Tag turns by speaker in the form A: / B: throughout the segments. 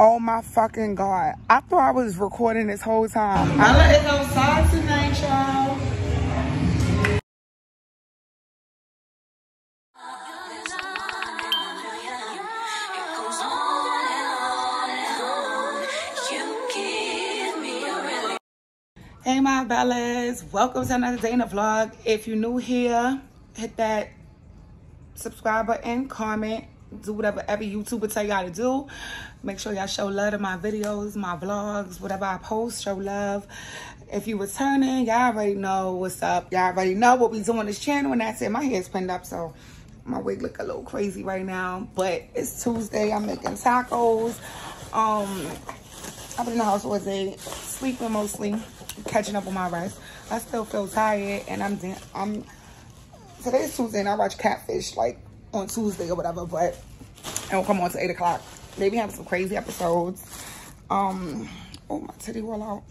A: Oh my fucking God. I thought I was recording this whole time. I let it outside tonight, y'all. Hey my bellas, welcome to another day in the vlog. If you're new here, hit that subscribe button, comment, do whatever every YouTuber tell y'all to do. Make sure y'all show love to my videos, my vlogs, whatever I post, show love. If you returning, y'all already know what's up. Y'all already know what we do on this channel, and that's it. My hair's pinned up, so my wig look a little crazy right now. But it's Tuesday. I'm making tacos. Um, I've been in the house all day, sleeping mostly, catching up on my rest. I still feel tired, and I'm I'm today's Tuesday, and I watch Catfish like on Tuesday or whatever, but it will come on to eight o'clock. Maybe have some crazy episodes. Um, oh my titty roll out.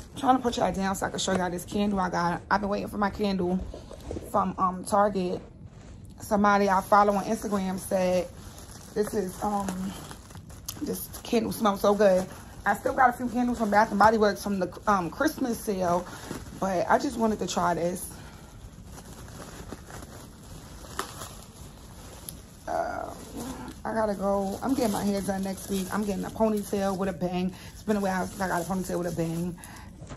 A: I'm trying to put y'all down so I can show y'all this candle I got. I've been waiting for my candle from um Target. Somebody I follow on Instagram said this is um this candle smells so good. I still got a few candles from Bath and Body Works from the um, Christmas sale, but I just wanted to try this. I gotta go. I'm getting my hair done next week. I'm getting a ponytail with a bang. It's been a while since I got a ponytail with a bang.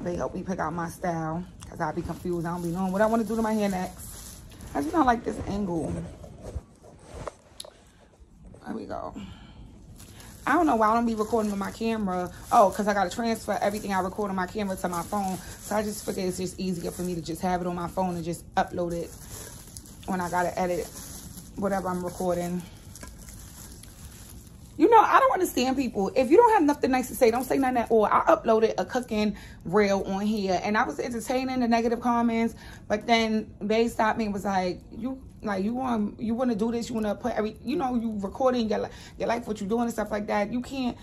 A: They help me pick out my style because I'll be confused. I don't be knowing what I want to do to my hair next. I just don't like this angle. There we go. I don't know why I don't be recording with my camera. Oh, because I got to transfer everything I record on my camera to my phone. So I just figure it's just easier for me to just have it on my phone and just upload it when I got to edit whatever I'm recording. You know, I don't understand people. If you don't have nothing nice to say, don't say nothing at all. I uploaded a cooking reel on here and I was entertaining the negative comments, but then they stopped me and was like, you like you want you want to do this you want to put every you know you recording your, your life what you're doing and stuff like that you can't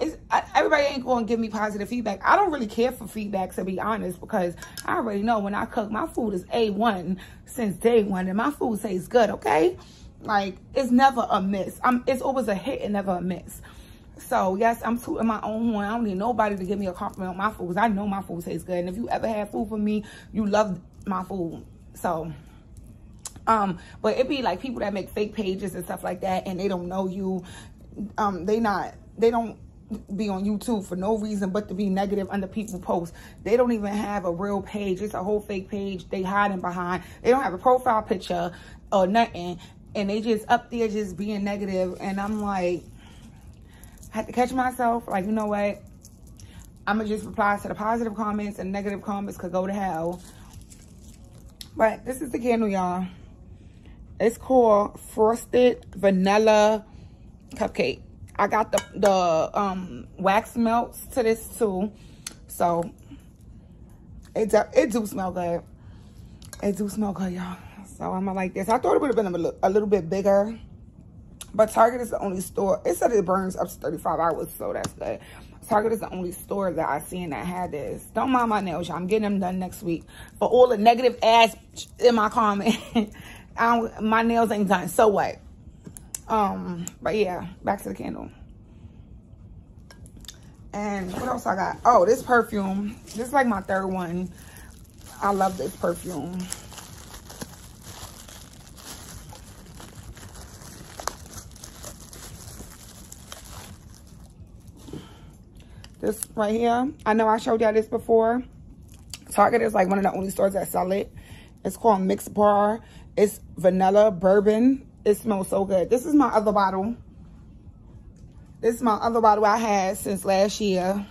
A: it's, I, everybody ain't going to give me positive feedback. I don't really care for feedback, to be honest, because I already know when I cook, my food is A1 since day one, and my food tastes good, okay? Like, it's never a miss. I'm, it's always a hit and never a miss. So, yes, I'm tooting my own horn. I don't need nobody to give me a compliment on my food, because I know my food tastes good. And if you ever had food for me, you love my food. So, um, but it be like people that make fake pages and stuff like that, and they don't know you. Um, they not, they don't be on YouTube for no reason but to be negative under people posts. They don't even have a real page. It's a whole fake page they hiding behind. They don't have a profile picture or nothing. And they just up there just being. And I'm like, I had to catch myself. Like, you know what? I'm to just reply to the positive comments and negative comments could go to hell. But this is the candle, y'all. It's called Frosted Vanilla Cupcake. I got the, the um, wax melts to this too. So it, it do smell good. It do smell good, y'all. So I'm like this. I thought it would have been a little, a little bit bigger. But Target is the only store. It said it burns up to 35 hours, so that's good. Target is the only store that I seen that had this. Don't mind my nails, y'all. I'm getting them done next week. For all the negative ass in my comment. my nails ain't done. So what? Um, but yeah, back to the candle. And what else I got? Oh, this perfume. This is like my third one. I love this perfume. This right here. I know I showed y'all this before. Target is like one of the only stores that sell it. It's called Mix Bar. It's vanilla bourbon. It smells so good. This is my other bottle. This is my other bottle I had since last year.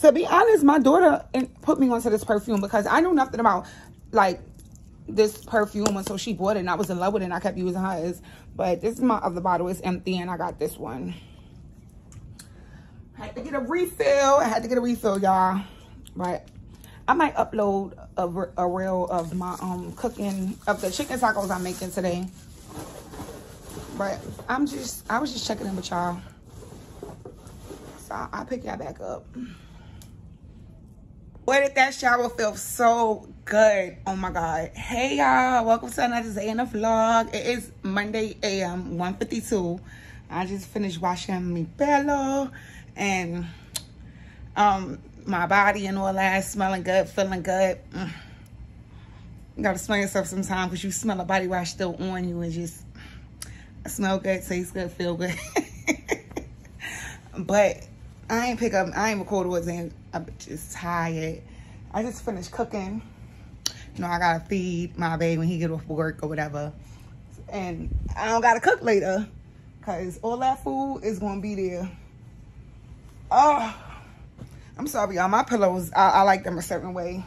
A: To be honest, my daughter put me onto this perfume because I knew nothing about like this perfume until she bought it and I was in love with it and I kept using hers. But this is my other bottle. It's empty and I got this one. Had to get a refill. I had to get a refill, y'all. Right. I might upload a, a reel of my um cooking of the chicken tacos I'm making today. But I'm just, I was just checking in with y'all. So I'll pick y'all back up. Boy, did that shower feel so good. Oh my God. Hey y'all, welcome to another day in the vlog. It is Monday AM 152. I just finished washing my bello and um my body and all that, smelling good, feeling good. Mm. You gotta smell yourself sometime because you smell a body wash still on you and just smell good, taste good, feel good. but I ain't pick up, I ain't record what's in. I'm just tired. I just finished cooking. You know, I gotta feed my baby when he get off work or whatever. And I don't gotta cook later. Cause all that food is gonna be there. Oh, I'm sorry, y'all. My pillows, I, I like them a certain way.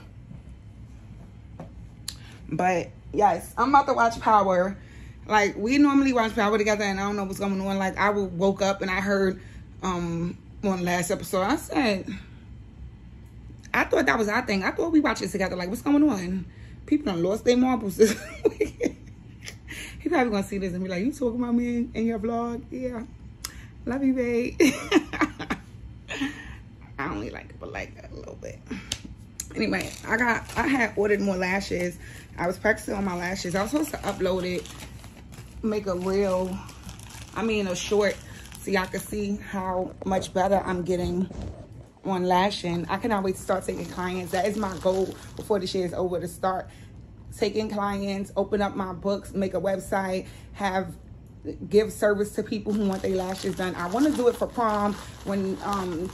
A: But yes, I'm about to watch Power. Like we normally watch Power together, and I don't know what's going on. Like I woke up and I heard um on last episode. I said, I thought that was our thing. I thought we watched it together. Like what's going on? People done lost their marbles this week. he probably gonna see this and be like, "You talking about me in your vlog?" Yeah, love you, babe. I only like it, but like a little bit. Anyway, I got I had ordered more lashes. I was practicing on my lashes. I was supposed to upload it, make a reel, I mean a short, so y'all can see how much better I'm getting on lashing. I cannot wait to start taking clients. That is my goal before this year is over to start taking clients, open up my books, make a website, have give service to people who want their lashes done. I want to do it for prom when um,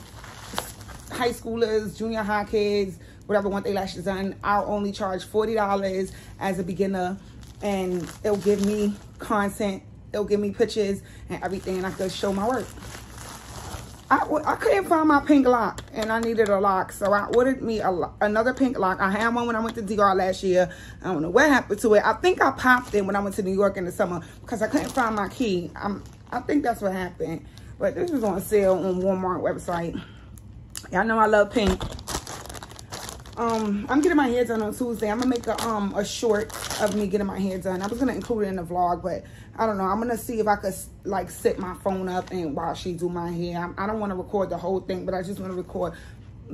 A: high schoolers, junior high kids, whatever want their lashes done. I'll only charge $40 as a beginner and it'll give me content. It'll give me pictures and everything and I could show my work. I, I couldn't find my pink lock and I needed a lock. So I ordered me a, another pink lock. I had one when I went to DR last year. I don't know what happened to it. I think I popped it when I went to New York in the summer because I couldn't find my key. I'm, I think that's what happened. But this is on sale on Walmart website. Y'all know I love pink. Um, I'm getting my hair done on Tuesday. I'm gonna make a um a short of me getting my hair done. I was gonna include it in the vlog, but I don't know. I'm gonna see if I could like set my phone up and while she do my hair. I, I don't want to record the whole thing, but I just want to record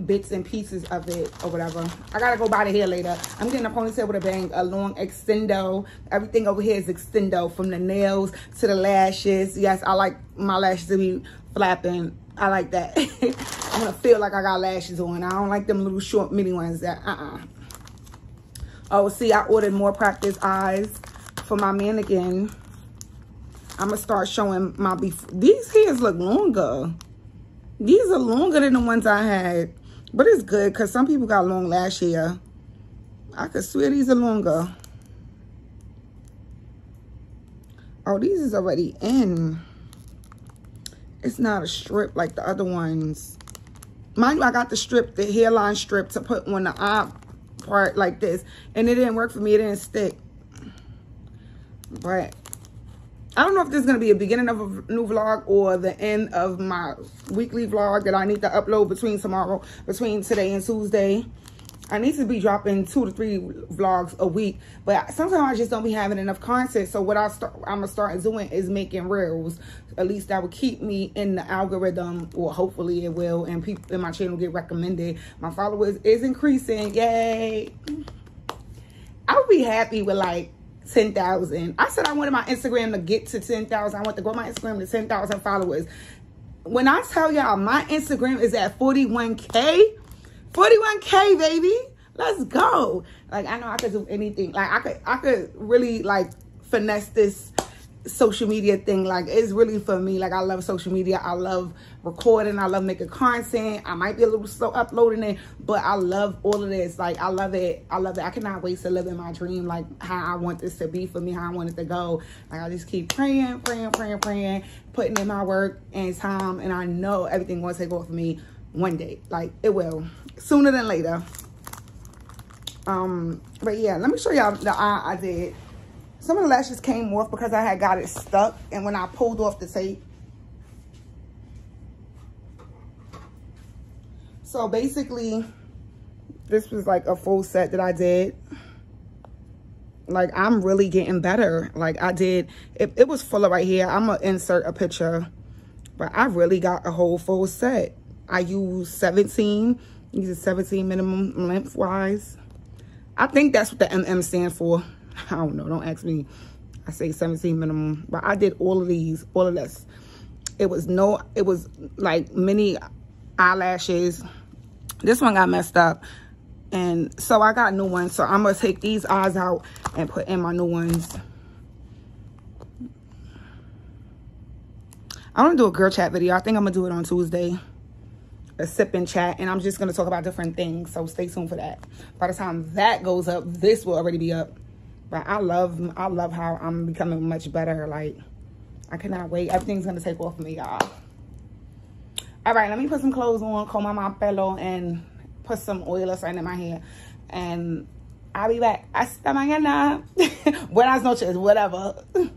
A: bits and pieces of it or whatever. I gotta go buy the hair later. I'm getting a ponytail with a bang, a long extendo. Everything over here is extendo from the nails to the lashes. Yes, I like my lashes to be flapping. I like that. I'm gonna feel like I got lashes on. I don't like them little short mini ones that, uh-uh. Oh, see, I ordered more practice eyes for my mannequin. I'm gonna start showing my. These hairs look longer. These are longer than the ones I had. But it's good because some people got long lash hair. I could swear these are longer. Oh, these is already in. It's not a strip like the other ones. Mind you, I got the strip, the hairline strip to put on the eye part like this. And it didn't work for me. It didn't stick. But I don't know if this is going to be a beginning of a new vlog or the end of my weekly vlog that I need to upload between tomorrow, between today and Tuesday. I need to be dropping two to three vlogs a week, but sometimes I just don't be having enough content. So what I start, I'm gonna start doing is making reels. At least that will keep me in the algorithm, or hopefully it will, and people in my channel get recommended. My followers is increasing, yay! I would be happy with like 10,000. I said I wanted my Instagram to get to 10,000. I want to grow my Instagram to 10,000 followers. When I tell y'all my Instagram is at 41K, 41K, baby. Let's go. Like, I know I could do anything. Like, I could, I could really, like, finesse this social media thing. Like it's really for me. Like i love social media. I love recording. I love making content. I might be a little slow uploading it but i love all of this. Like i love it. I love it. I cannot wait to live in my dream like how i want this to be for me how i want it to go. Like i just keep praying praying praying praying putting in my work and time and i know everything will take off for me one day like it will sooner than later um but yeah let me show y'all the eye i did some of the lashes came off because I had got it stuck. And when I pulled off the tape. So basically, this was like a full set that I did. Like, I'm really getting better. Like, I did, it, it was fuller right here. I'm going to insert a picture. But I really got a whole full set. I use 17. These are 17 minimum lengthwise. I think that's what the MM stands for. I don't know. Don't ask me. I say 17 minimum. But I did all of these, all of this. It was no, it was like mini eyelashes. This one got messed up. And so I got new ones. So I'm going to take these eyes out and put in my new ones. Going to do a girl chat video. I think I'm going to do it on Tuesday. A sip and chat. And I'm just going to talk about different things. So stay tuned for that. By the time that goes up, this will already be up. But I love, I love how I'm becoming much better. Like, I cannot wait. Everything's going to take off of me, y'all. All right, let me put some clothes on, comb my pelo, and put some oil or something in my hair. And I'll be back. Hasta mañana. Buenas noches, whatever.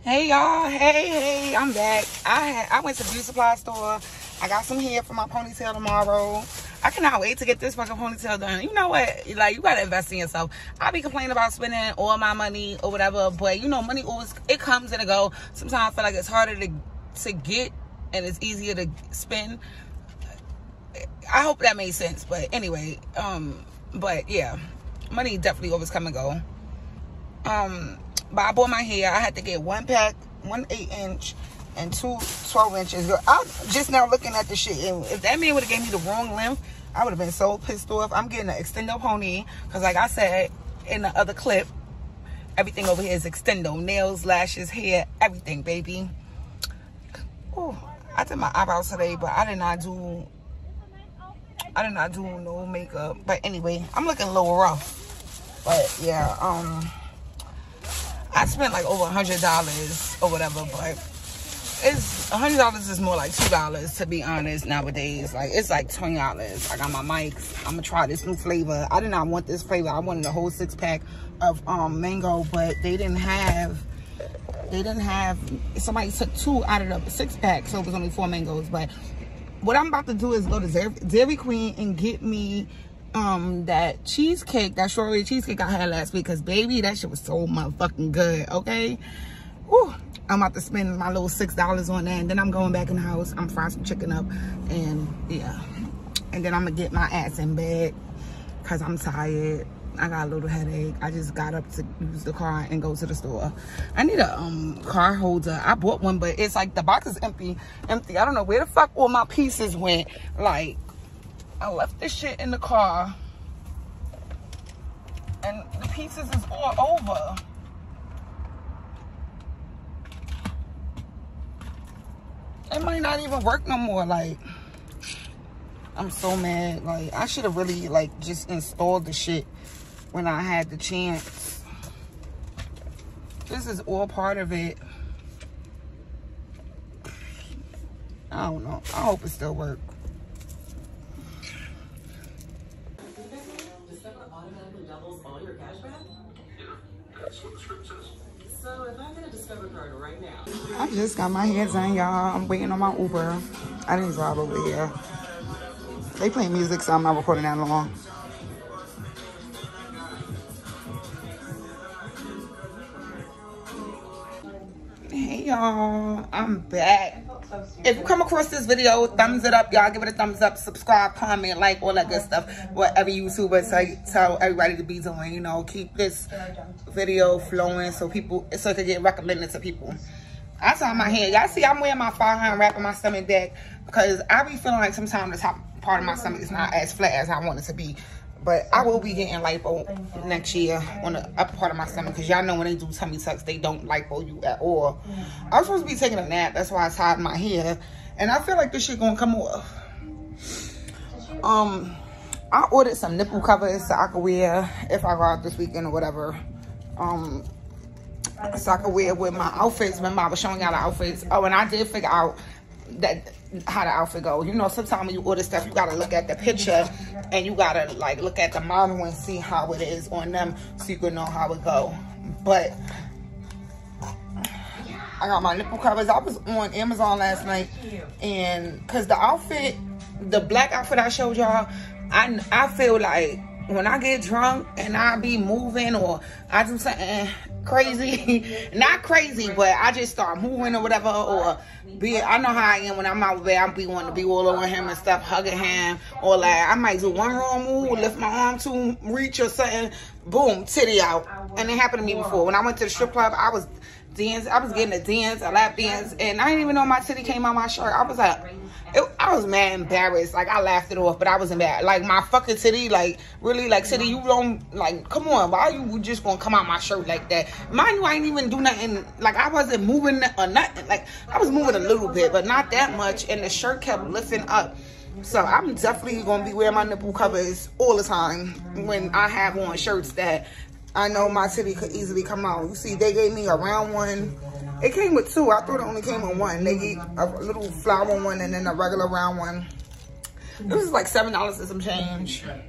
A: hey, y'all. Hey, hey, I'm back. I had, I went to the beauty supply store. I got some hair for my ponytail tomorrow. I cannot wait to get this fucking ponytail done. You know what? Like, you gotta invest in yourself. I be complaining about spending all my money or whatever, but you know, money always, it comes and it go. Sometimes I feel like it's harder to, to get and it's easier to spend. I hope that made sense. But anyway, um, but yeah, money definitely always come and go. Um, but I bought my hair. I had to get one pack, one 8 inch, and two 12 inches. I'm just now looking at the shit. And if that man would have gave me the wrong length, I would have been so pissed off. I'm getting an extendo pony. Because like I said in the other clip, everything over here is extendo. Nails, lashes, hair, everything, baby. Ooh, I did my eyebrows today, but I did not do I did not do no makeup. But anyway, I'm looking a little rough. But yeah, um I spent like over a hundred dollars or whatever, but it's a hundred dollars is more like two dollars to be honest nowadays. Like it's like twenty dollars. I got my mics. I'm gonna try this new flavor. I did not want this flavor. I wanted a whole six pack of um mango but they didn't have they didn't have somebody took two out of the six pack so it was only four mangoes. But what i'm about to do is go to dairy queen and get me um that cheesecake that strawberry cheesecake i had last week because baby that shit was so motherfucking good okay? Whew. I'm about to spend my little six dollars on that, and then I'm going back in the house. I'm frying some chicken up, and yeah, and then I'm gonna get my ass in bed because I'm tired. I got a little headache. I just got up to use the car and go to the store. I need a um car holder. I bought one, but it's like the box is empty. Empty. I don't know where the fuck all my pieces went. Like, I left this shit in the car. And the pieces is all over. It might not even work no more. Like, I'm so mad. Like, I should have really, like, just installed the shit when I had the chance. This is all part of it. I don't know. I hope it still works. I just got my head done, y'all. I'm waiting on my Uber. I didn't drive over here. They play music, so I'm not recording that long. Hey, y'all. I'm back. If you come across this video, thumbs it up, y'all. Give it a thumbs up, subscribe, comment, like, all that good stuff. Whatever YouTubers tell, tell everybody to be doing, you know, keep this video flowing so people, so it can get recommended to people. I saw my head. Y'all see I'm wearing my forearm wrapping my stomach back because I be feeling like sometimes the top part of my stomach is not as flat as I want it to be. But I will be getting lipo next year on the upper part of my stomach because y'all know when they do tummy tucks, they don't lipo you at all. I was supposed to be taking a nap. That's why I tied my hair. And I feel like this shit gonna come off. Um, I ordered some nipple covers so I could wear if I go out this weekend or whatever. Um, so I could wear with my outfits. Remember, I was showing y'all the outfits. Oh, and I did figure out that how the outfit go. You know, sometimes when you order stuff, you gotta look at the picture and you gotta like look at the model and see how it is on them so you can know how it go. But I got my nipple covers. I was on Amazon last night and cause the outfit, the black outfit I showed y'all, I I feel like when I get drunk and I be moving or I do something crazy, not crazy, but I just start moving or whatever, or be, I know how I am when I'm out there, i'll be wanting to be all over him and stuff, hugging him, or like, I might do one wrong move, lift my arm to reach or something, boom, titty out. And it happened to me before. When I went to the strip club, I was dance. I was getting a dance, a lap dance, and I didn't even know my titty came on my shirt. I was like, it, I was mad embarrassed. Like I laughed it off, but I was embarrassed. Like my fucking titty, like really, like titty, you don't like. Come on, why you just gonna come out my shirt like that? Mind you, I ain't even do nothing. Like I wasn't moving or uh, nothing. Like I was moving a little bit, but not that much. And the shirt kept lifting up. So I'm definitely gonna be wearing my nipple covers all the time when I have on shirts that I know my titty could easily come out. You see, they gave me a round one it came with two. I thought it only came with one. They gave a little flower one and then a regular round one. This is like seven dollars and some change. Trying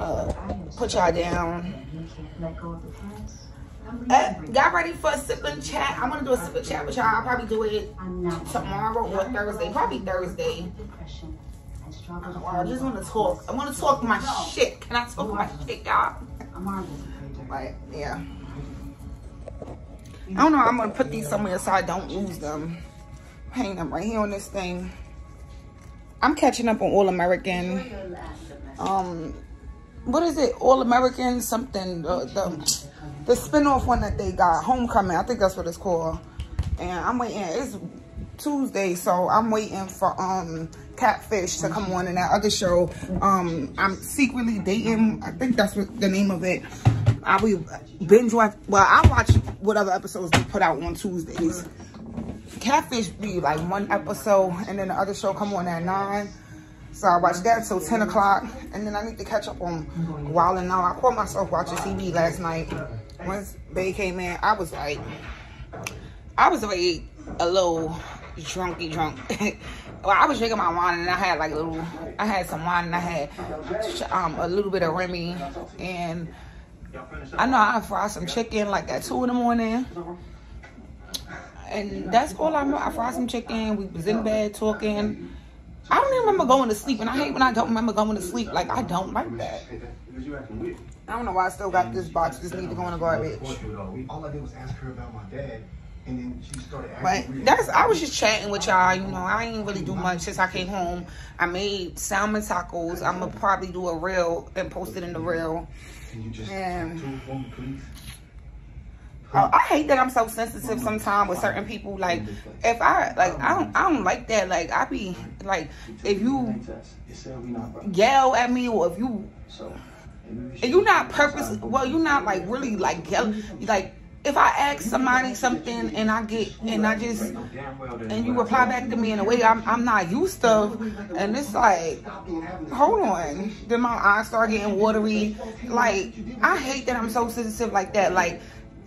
A: to put y'all down. Uh, got ready for a sibling chat. I'm gonna do a sibling chat with y'all. I'll probably do it tomorrow or Thursday. Probably Thursday. I just want to talk. I want to talk my shit. Can I talk my shit, y'all? Like, yeah. I don't know. I'm going to put these somewhere so I don't lose them. Hang them right here on this thing. I'm catching up on All American. Um, what is it? All American something. The, the, the spinoff one that they got. Homecoming. I think that's what it's called. And I'm waiting. It's Tuesday, so I'm waiting for um Catfish to come on in that other show. Um, I'm secretly dating. I think that's what the name of it. I will binge watch. Well, I watch whatever episodes they put out on Tuesdays. Catfish be like one episode, and then the other show come on at nine. So I watch that till 10 o'clock, and then I need to catch up on Wild 'N Out. I caught myself watching TV last night. Once Bay came in, I was like, I was already a little drunky drunk. well, I was drinking my wine, and I had like a little, I had some wine, and I had um, a little bit of Remy, and I know I fried some chicken like at 2 in the morning. And that's all I know. I fried some chicken. We was in bed talking. I don't even remember going to sleep. And I hate when I don't remember going to sleep. Like, I don't like that. I don't know why I still got this box. This need to go in the garbage. All I did was ask her about my dad. And then she started but that's I was just chatting with y'all, you know. I ain't really do much since I came home. I made salmon tacos. I'm gonna probably do a reel and post it in the reel. Can you just and, I, I hate that I'm so sensitive sometimes with certain people. Like, if I like, I don't, I don't like that. Like, I be like, if you yell at me or if you, and you not purpose, well, you not like really like yell, like if I ask somebody something and I get and I just and you reply back to me in a way I'm, I'm not used to, and it's like, hold on, then my eyes start getting watery. Like I hate that I'm so sensitive like that. Like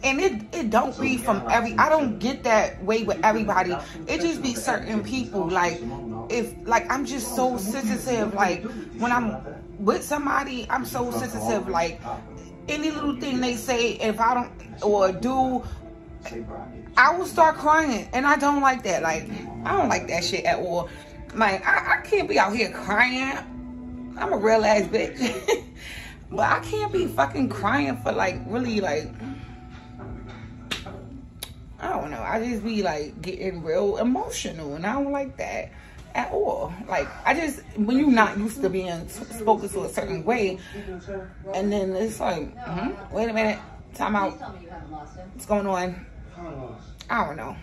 A: and it it don't be from every i don't get that way with everybody. It just be certain people. Like if like i'm just so sensitive. Like when i'm with somebody i'm so sensitive. Like any little thing they say, if I don't or do, I will start crying. And I don't like that. Like, I don't like that shit at all. Like, I, I can't be out here crying. I'm a real ass bitch. but I can't be fucking crying for like, really like, I don't know. I just be like getting real emotional and I don't like that at all. Like I just when you're not used to being spoken to a certain way, and then it's like, hmm, wait a minute, time out. What's going on? I don't know,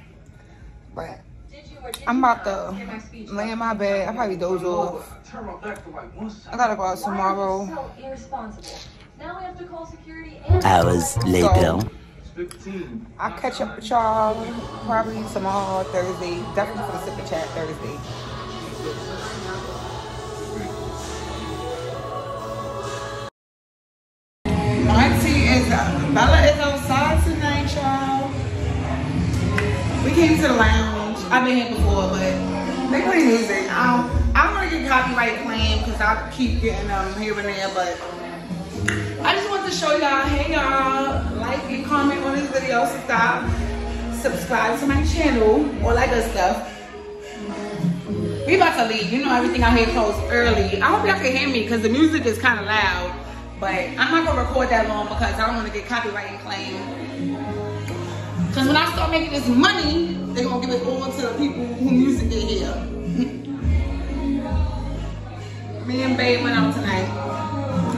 A: but I'm about to lay in my bed. I probably doze off. I gotta go out tomorrow.
B: Hours later.
A: I'll catch up with y'all probably tomorrow, Thursday. Definitely for the Sip Chat Thursday. Bella is outside tonight, y'all. We came to the lounge. I've been here before, but they play music. I don't, I don't want to get copyright playing because I keep getting them um, here and there, but I just want to show y'all, hey y'all, like and comment on this video, stop, subscribe to my channel, all that good stuff. We about to leave. You know everything out here closed early. I hope y'all can hear me because the music is kind of loud. But I'm not gonna record that long because I don't want to get copyright claim. Because when I start making this money, they're gonna give it all to the people who music they hear. Me and Babe went out tonight.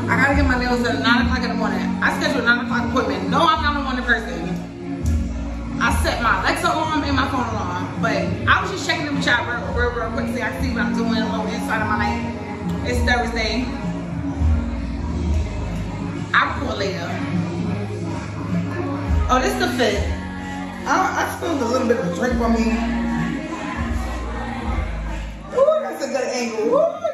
A: I gotta get my nails done at 9 o'clock in the morning. I scheduled a 9 o'clock appointment. No, I'm not a morning person. I set my Alexa alarm and my phone alarm. But I was just checking in with y'all real, real, real quick so I can see what I'm doing, a little inside of my night. It's Thursday. I'll record later. Oh, this is the fit. I, I spilled a little bit of a drink on me. Ooh, that's a good angle. Ooh,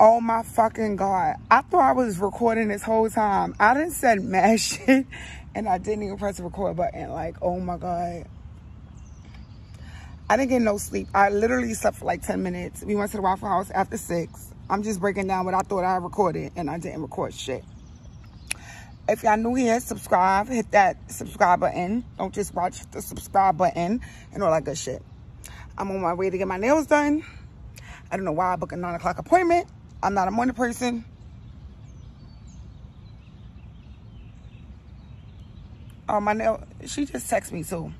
A: Oh my fucking God. I thought I was recording this whole time. I didn't said mad shit and I didn't even press the record button. Like, oh my God. I didn't get no sleep. I literally slept for like 10 minutes. We went to the Waffle House after 6. I'm just breaking down what I thought I recorded and I didn't record shit. If y'all new here, subscribe. Hit that subscribe button. Don't just watch the subscribe button and all that good shit. I'm on my way to get my nails done. I don't know why I booked a 9 o'clock appointment. I'm not a morning person. Oh, my nail, she just texted me too.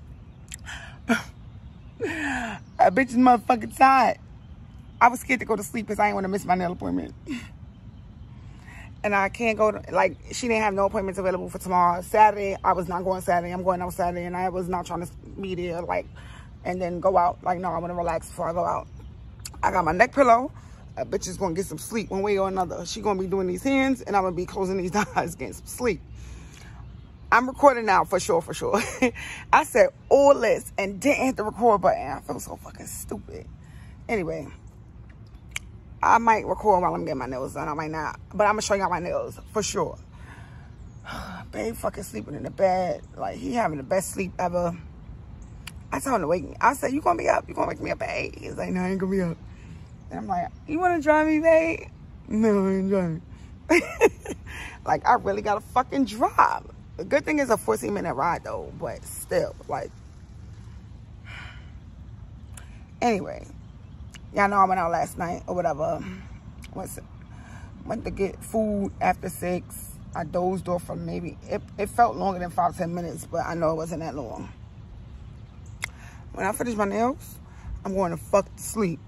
A: a bitch motherfucking tired. I was scared to go to sleep because I didn't want to miss my nail appointment. and I can't go to, like, she didn't have no appointments available for tomorrow. Saturday, I was not going Saturday. I'm going out Saturday, and I was not trying to be there, like, and then go out. Like, no, I want to relax before I go out. I got my neck pillow a bitch is gonna get some sleep one way or another. She gonna be doing these hands and I'm gonna be closing these eyes, getting some sleep. I'm recording now for sure, for sure. I said all this and didn't hit the record button. I feel so fucking stupid. Anyway, I might record while I'm getting my nails done. I might not, but I'm gonna show y'all my nails for sure. Babe fucking sleeping in the bed. Like he having the best sleep ever. I told him to wake me. I said, you gonna be up? You gonna wake me up at eight? He's like, no, I ain't gonna be up. And I'm like, you want to drive me, babe? No, I ain't driving. like, I really got to fucking drive. The good thing is a 14 minute ride though, but still, like. Anyway, y'all know I went out last night or whatever. What's Went, went to get food after six. I dozed off for maybe, it, it felt longer than five, ten minutes, but I know it wasn't that long. When I finish my nails, I'm going to fuck sleep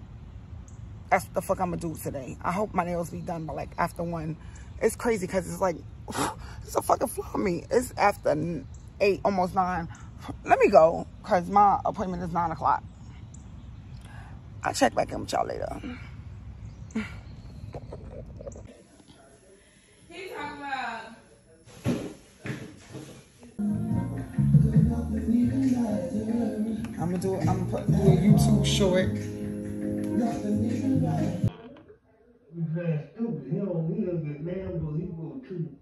A: that's the fuck I'm gonna do today. I hope my nails be done by like after one. It's crazy because it's like, it's a fucking flaw me. It's after eight, almost nine. Let me go because my appointment is nine o'clock. I'll check back in with y'all later. I'm gonna do I'm gonna put, do a YouTube short. That's the. You
C: stupid. He don't need a good man,
D: but he will treat